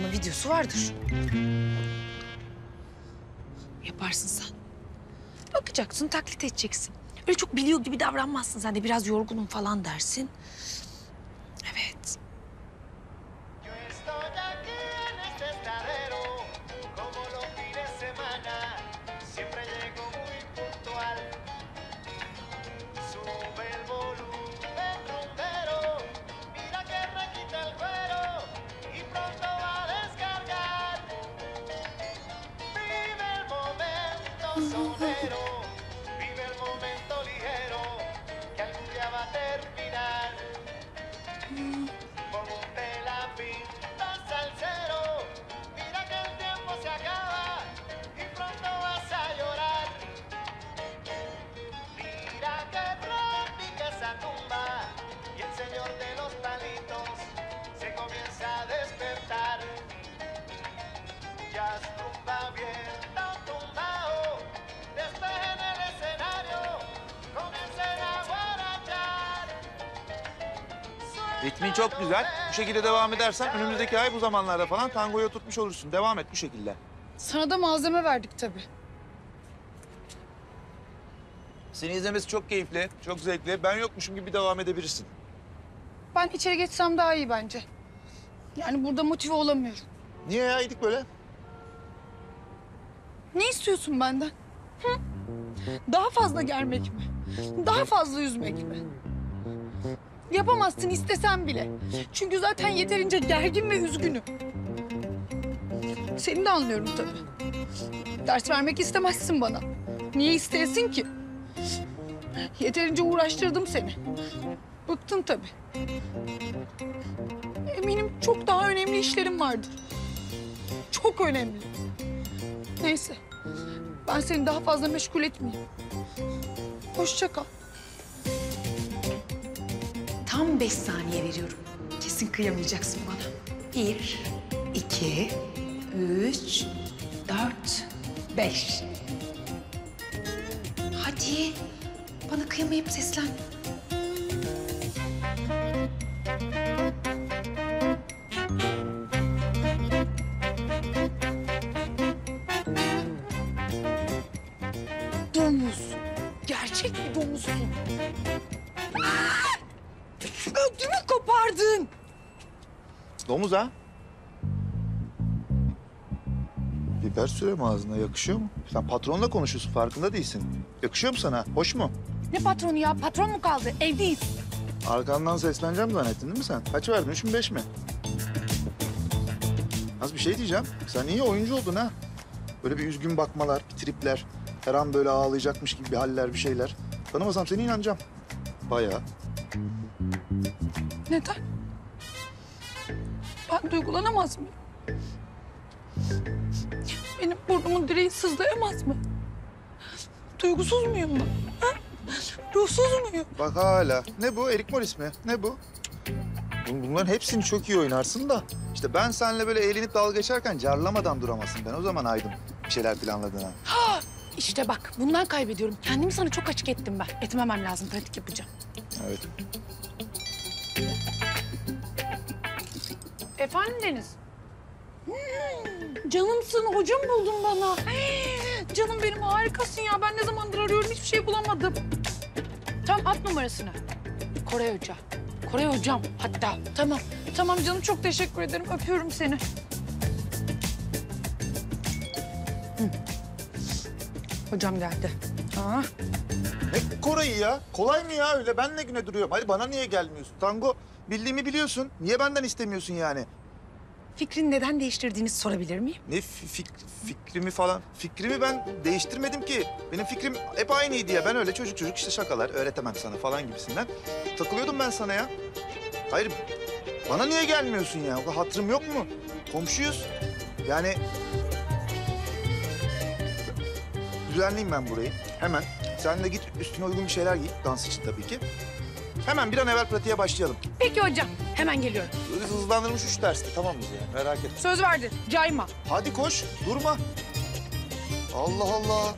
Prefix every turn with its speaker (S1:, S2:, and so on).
S1: Ama videosu vardır. Yaparsın sen. Bakacaksın, taklit edeceksin. Öyle çok biliyor gibi davranmazsın sen de. Biraz yorgunum falan dersin.
S2: Sonero,
S3: Ritmin çok güzel. Bu şekilde devam edersen önümüzdeki ay bu zamanlarda falan tangoyu oturtmuş olursun. Devam et bu şekilde.
S4: Sana da malzeme verdik tabii.
S3: Seni izlemesi çok keyifli, çok zevkli. Ben yokmuşum gibi devam edebilirsin.
S4: Ben içeri geçsem daha iyi bence. Yani burada motive olamıyorum.
S3: Niye ya? İdik böyle.
S4: Ne istiyorsun benden? Hı? Daha fazla germek mi? Daha fazla üzmek mi? Yapamazsın istesen bile. Çünkü zaten yeterince gergin ve üzgünüm. Seni de anlıyorum tabii. Ders vermek istemezsin bana. Niye isteyesin ki? Yeterince uğraştırdım seni. Bıktın tabii. Eminim çok daha önemli işlerim vardır. Çok önemli. Neyse. Ben seni daha fazla meşgul etmeyeyim. Hoşça kal.
S1: Tam beş saniye veriyorum. Kesin kıyamayacaksın bana. Bir, iki, üç, dört, beş. Hadi. Bana kıyamayıp seslen.
S4: Domuz. Gerçek bir domuzsun. Kopardın.
S3: Domuz ha? Biber sürem ağzına yakışıyor mu? Sen patronla konuşuyorsun farkında değilsin. Yakışıyor mu sana? Hoş mu?
S4: Ne patronu ya? Patron mu kaldı? Evdeyiz.
S3: Arkandan sesleneceğim zannettin değil mi sen? Kaç verdin? Üç mü beş mi? Az bir şey diyeceğim. Sen iyi oyuncu oldun ha. Böyle bir üzgün bakmalar, bir tripler. Her an böyle ağlayacakmış gibi bir haller, bir şeyler. Tanımasam seni inanacağım. Bayağı.
S4: Neden? Ben duygulanamaz mıyım? Benim burnumun direği sızlayamaz mı? Duygusuz muyum ben? Ha? Ruhsuz muyum?
S3: Bak hala. Ne bu? Erik Morris mi? Ne bu? Bun- Bunların hepsini çok iyi oynarsın da. işte ben seninle böyle eğlenip dalga geçerken carlamadan duramazsın. Ben o zaman aydım bir şeyler planladığına.
S4: İşte bak bundan kaybediyorum. Kendimi sana çok açık ettim ben. Etmemem lazım. Pratik yapacağım.
S3: Evet.
S4: Efendim Deniz? Hmm, canımsın, hocam buldun bana. Canım benim harikasın ya. Ben ne zamandır arıyorum hiçbir şey bulamadım. Tamam at numarasını. Koray Hoca. Koray Hocam hatta. Tamam. Tamam canım çok teşekkür ederim. Öpüyorum seni. Hı. Hocam geldi. Aa,
S3: Ne Koray'ı ya? Kolay mı ya öyle? Ben ne güne duruyorum? Hadi bana niye gelmiyorsun? Tango bildiğimi biliyorsun. Niye benden istemiyorsun yani?
S1: Fikrini neden değiştirdiğini sorabilir miyim?
S3: Ne fi- fik- fikrimi falan? Fikrimi ben değiştirmedim ki. Benim fikrim hep aynıydı ya. Ben öyle çocuk çocuk işte şakalar öğretemem sana falan gibisinden. Takılıyordum ben sana ya. Hayır bana niye gelmiyorsun ya? O kadar hatırım yok mu? Komşuyuz. Yani düzenleyeyim ben burayı. Hemen. Sen de git üstüne uygun bir şeyler giy. Dans için tabii ki. Hemen bir an evvel pratiğe başlayalım.
S4: Peki hocam. Hemen geliyorum.
S3: Hız- Hızlandırılmış üç derste tamam mıyız ya? Merak etme.
S4: Söz verdi. Cayma.
S3: Hadi koş, durma. Allah Allah.